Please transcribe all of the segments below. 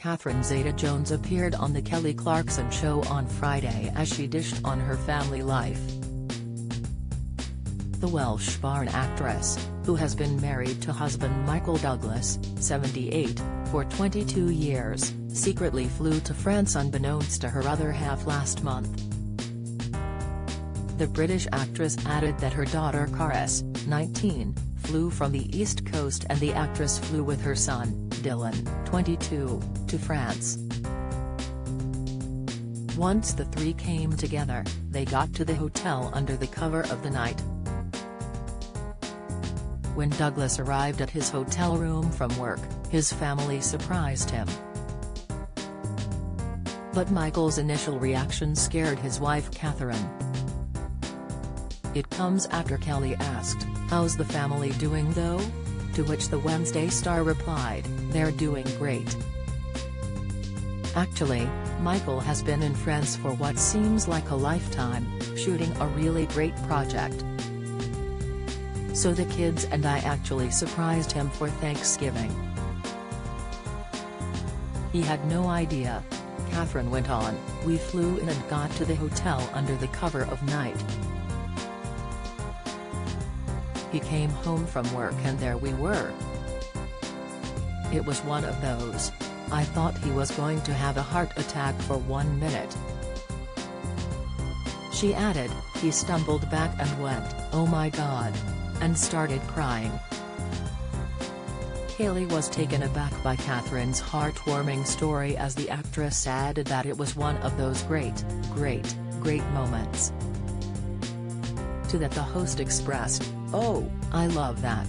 Catherine Zeta-Jones appeared on The Kelly Clarkson Show on Friday as she dished on her family life. The Welsh-born actress, who has been married to husband Michael Douglas, 78, for 22 years, secretly flew to France unbeknownst to her other half last month. The British actress added that her daughter Carys, 19, flew from the East Coast and the actress flew with her son, Dylan, 22, to France. Once the three came together, they got to the hotel under the cover of the night. When Douglas arrived at his hotel room from work, his family surprised him. But Michael's initial reaction scared his wife Catherine. It comes after Kelly asked, how's the family doing though? To which the Wednesday star replied, they're doing great. Actually, Michael has been in France for what seems like a lifetime, shooting a really great project. So the kids and I actually surprised him for Thanksgiving. He had no idea. Catherine went on, we flew in and got to the hotel under the cover of night. He came home from work and there we were. It was one of those. I thought he was going to have a heart attack for one minute. She added, he stumbled back and went, oh my god. And started crying. Kaylee was taken aback by Catherine's heartwarming story as the actress added that it was one of those great, great, great moments. To that the host expressed, oh, I love that.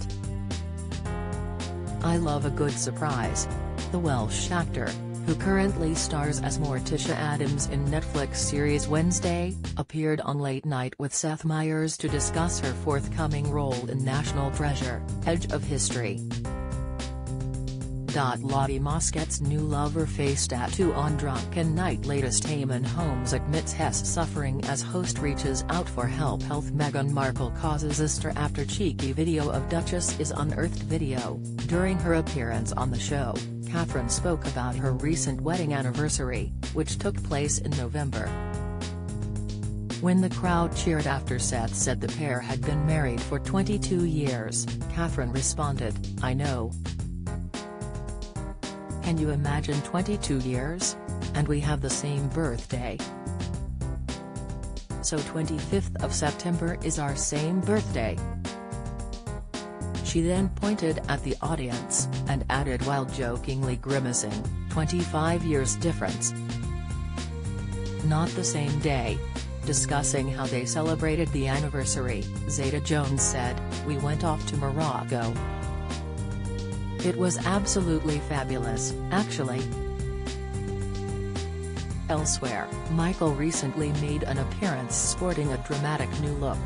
I love a good surprise. The Welsh actor, who currently stars as Morticia Addams in Netflix series Wednesday, appeared on Late Night with Seth Meyers to discuss her forthcoming role in National Treasure, Edge of History. Lottie Moskett's new lover face tattoo on drunken night latest Eamonn Holmes admits Hess suffering as host reaches out for help. Health Meghan Markle causes a stir after cheeky video of Duchess is unearthed video, during her appearance on the show, Catherine spoke about her recent wedding anniversary, which took place in November. When the crowd cheered after Seth said the pair had been married for 22 years, Catherine responded, I know, can you imagine 22 years? And we have the same birthday. So 25th of September is our same birthday. She then pointed at the audience, and added while jokingly grimacing, 25 years difference. Not the same day. Discussing how they celebrated the anniversary, Zeta-Jones said, we went off to Morocco, it was absolutely fabulous, actually. Elsewhere, Michael recently made an appearance sporting a dramatic new look.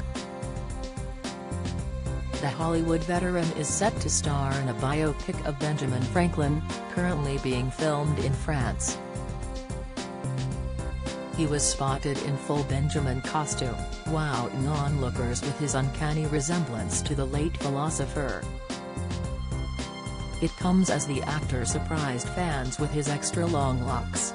The Hollywood veteran is set to star in a biopic of Benjamin Franklin, currently being filmed in France. He was spotted in full Benjamin costume, wowing onlookers with his uncanny resemblance to the late philosopher. It comes as the actor surprised fans with his extra long locks.